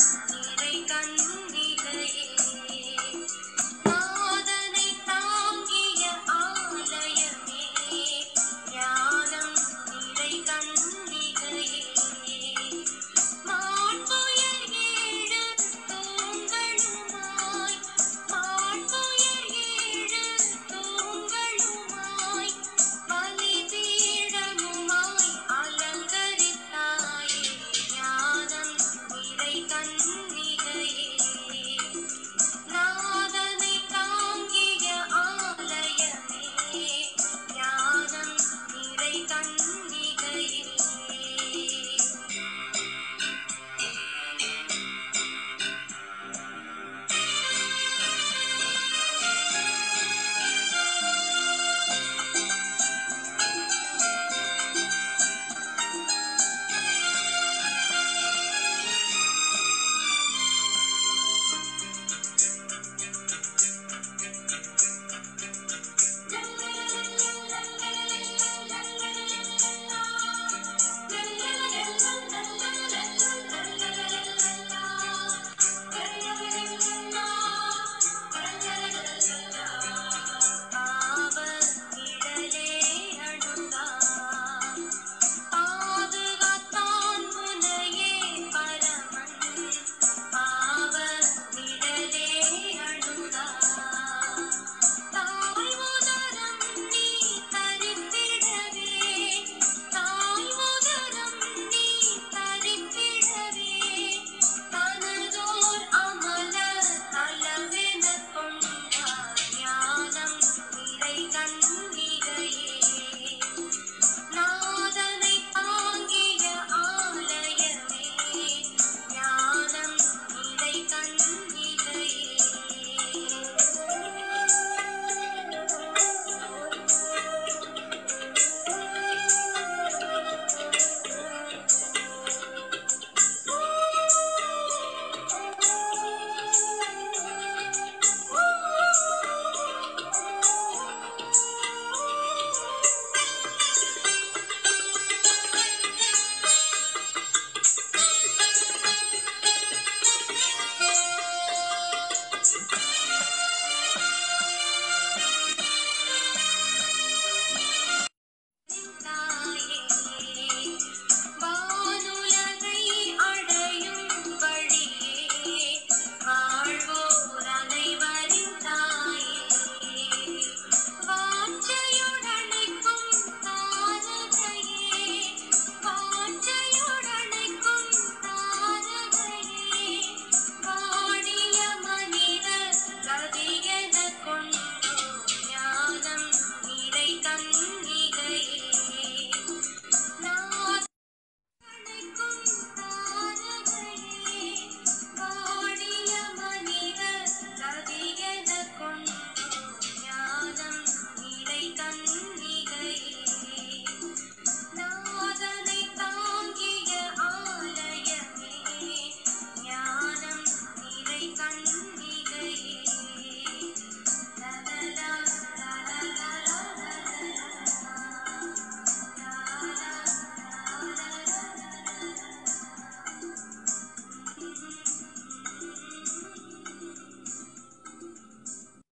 need